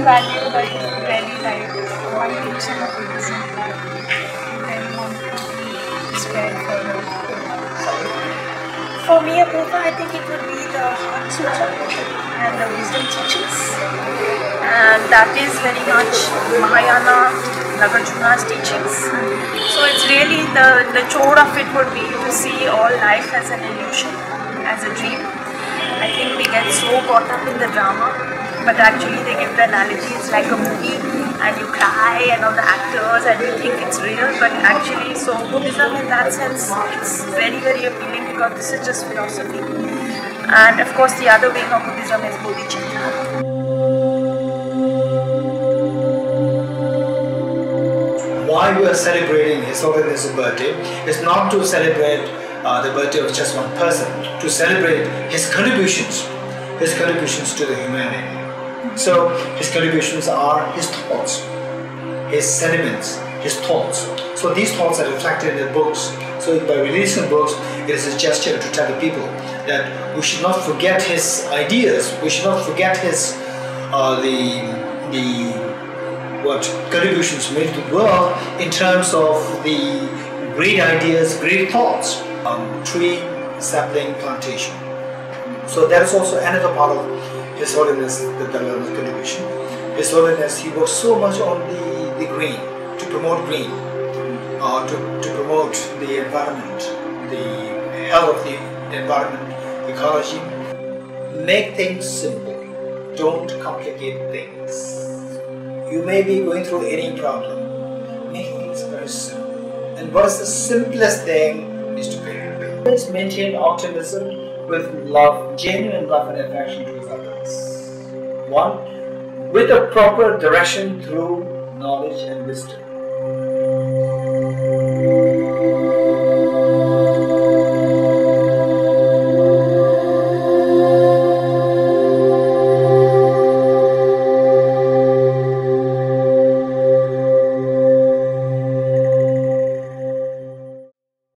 value that one teaching of Buddhism that you further? For me, Apurva, I think it would be the Heart Sutra and the wisdom teachings. And that is very much Mahayana Nagarjuna's teachings. So it's really the, the core of it would be to see all life as an illusion, as a dream. I think we get so caught up in the drama, but actually they give the analogy it's like a movie and you cry and all the actors and you think it's real, but actually, so Buddhism in that sense, it's very, very appealing because this is just philosophy. And of course, the other wing of Buddhism is bodhicitta. why we are celebrating His Holiness' birthday is not to celebrate uh, the birthday of just one person, to celebrate his contributions, his contributions to the humanity. So his contributions are his thoughts, his sentiments, his thoughts. So these thoughts are reflected in the books. So by releasing books, it is a gesture to tell the people that we should not forget his ideas. We should not forget his uh, the the what contributions made to the world in terms of the great ideas, great thoughts on tree sapling plantation. So that is also another part of His Holiness the Dalai Lama's contribution. His Holiness he works so much on the, the green, to promote green, uh, to, to promote the environment, the health of the environment, ecology. Make things simple. Don't complicate things you may be going through any problem. Make things very simple. And what is the simplest thing is to pay. Let's maintain optimism with love, genuine love and affection towards others. One, with a proper direction through knowledge and wisdom.